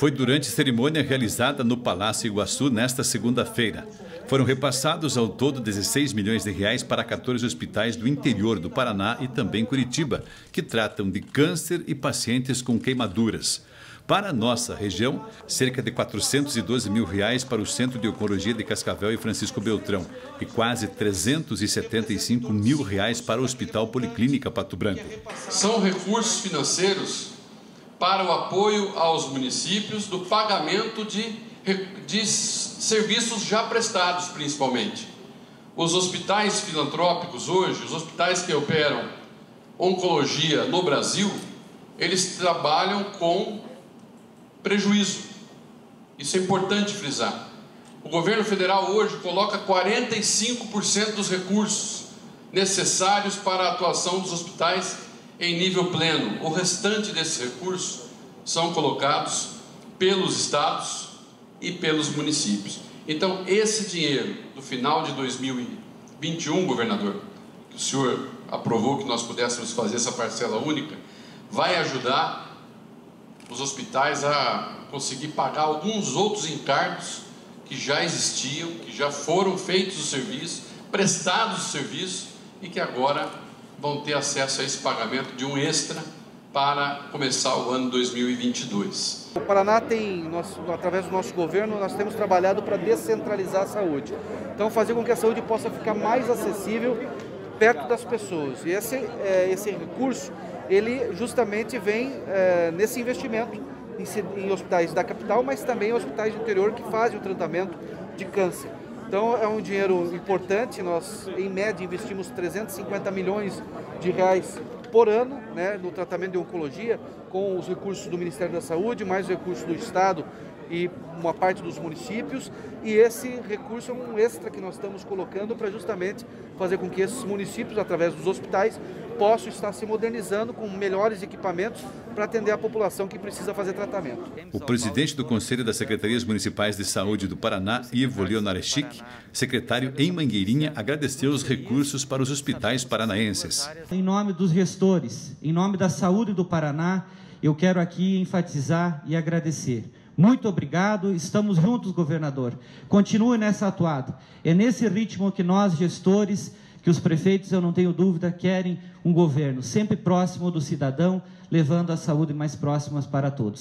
Foi durante cerimônia realizada no Palácio Iguaçu nesta segunda-feira. Foram repassados ao todo 16 milhões de reais para 14 hospitais do interior do Paraná e também Curitiba, que tratam de câncer e pacientes com queimaduras. Para a nossa região, cerca de 412 mil reais para o Centro de Oncologia de Cascavel e Francisco Beltrão e quase 375 mil reais para o Hospital Policlínica Pato Branco. São recursos financeiros para o apoio aos municípios do pagamento de, de serviços já prestados, principalmente. Os hospitais filantrópicos hoje, os hospitais que operam oncologia no Brasil, eles trabalham com prejuízo. Isso é importante frisar. O governo federal hoje coloca 45% dos recursos necessários para a atuação dos hospitais em nível pleno. O restante desses recursos são colocados pelos estados e pelos municípios. Então, esse dinheiro do final de 2021, governador, que o senhor aprovou que nós pudéssemos fazer essa parcela única, vai ajudar os hospitais a conseguir pagar alguns outros encargos que já existiam, que já foram feitos os serviços, prestados os serviços e que agora vão ter acesso a esse pagamento de um extra para começar o ano 2022. O Paraná tem, nosso, através do nosso governo, nós temos trabalhado para descentralizar a saúde. Então, fazer com que a saúde possa ficar mais acessível perto das pessoas. E esse, é, esse recurso, ele justamente vem é, nesse investimento em hospitais da capital, mas também em hospitais do interior que fazem o tratamento de câncer. Então é um dinheiro importante, nós em média investimos 350 milhões de reais por ano né, no tratamento de oncologia, com os recursos do Ministério da Saúde, mais os recursos do Estado e uma parte dos municípios. E esse recurso é um extra que nós estamos colocando para justamente fazer com que esses municípios, através dos hospitais, possam estar se modernizando com melhores equipamentos para atender a população que precisa fazer tratamento. O presidente do Conselho das Secretarias Municipais de Saúde do Paraná, Ivo Leonarechik, secretário em Mangueirinha, agradeceu os recursos para os hospitais paranaenses. Em nome dos gestores, em nome da saúde do Paraná, eu quero aqui enfatizar e agradecer. Muito obrigado, estamos juntos, governador. Continue nessa atuada. É nesse ritmo que nós, gestores, que os prefeitos, eu não tenho dúvida, querem um governo sempre próximo do cidadão, levando a saúde mais próximas para todos.